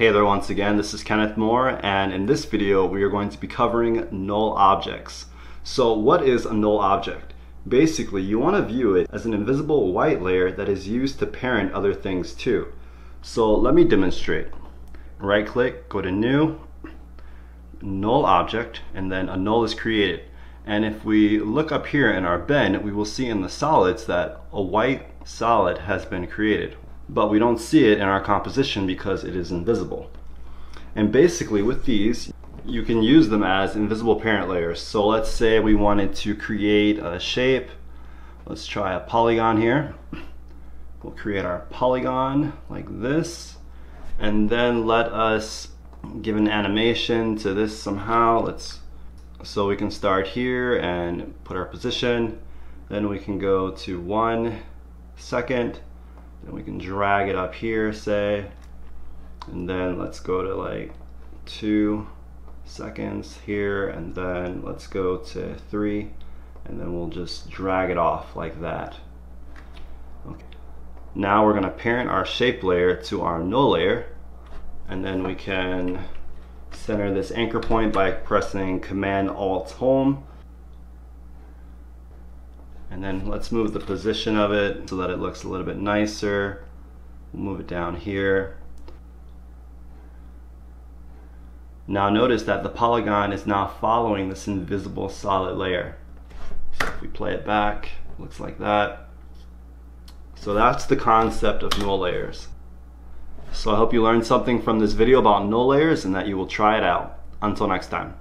Hey there once again, this is Kenneth Moore and in this video we are going to be covering null objects. So what is a null object? Basically you want to view it as an invisible white layer that is used to parent other things too. So let me demonstrate. Right click, go to new, null object, and then a null is created. And if we look up here in our bin, we will see in the solids that a white solid has been created but we don't see it in our composition because it is invisible. And basically with these, you can use them as invisible parent layers. So let's say we wanted to create a shape. Let's try a polygon here. We'll create our polygon like this. And then let us give an animation to this somehow. Let's so we can start here and put our position. Then we can go to one second then we can drag it up here, say, and then let's go to like two seconds here, and then let's go to three, and then we'll just drag it off like that. Okay. Now we're gonna parent our shape layer to our null layer, and then we can center this anchor point by pressing Command Alt Home and then let's move the position of it so that it looks a little bit nicer. We'll move it down here. Now notice that the polygon is now following this invisible solid layer. So if we play it back, it looks like that. So that's the concept of null layers. So I hope you learned something from this video about null layers and that you will try it out. Until next time.